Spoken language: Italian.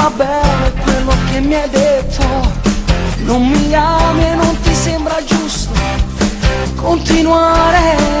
va bene quello che mi hai detto, non mi ami e non ti sembra giusto continuare.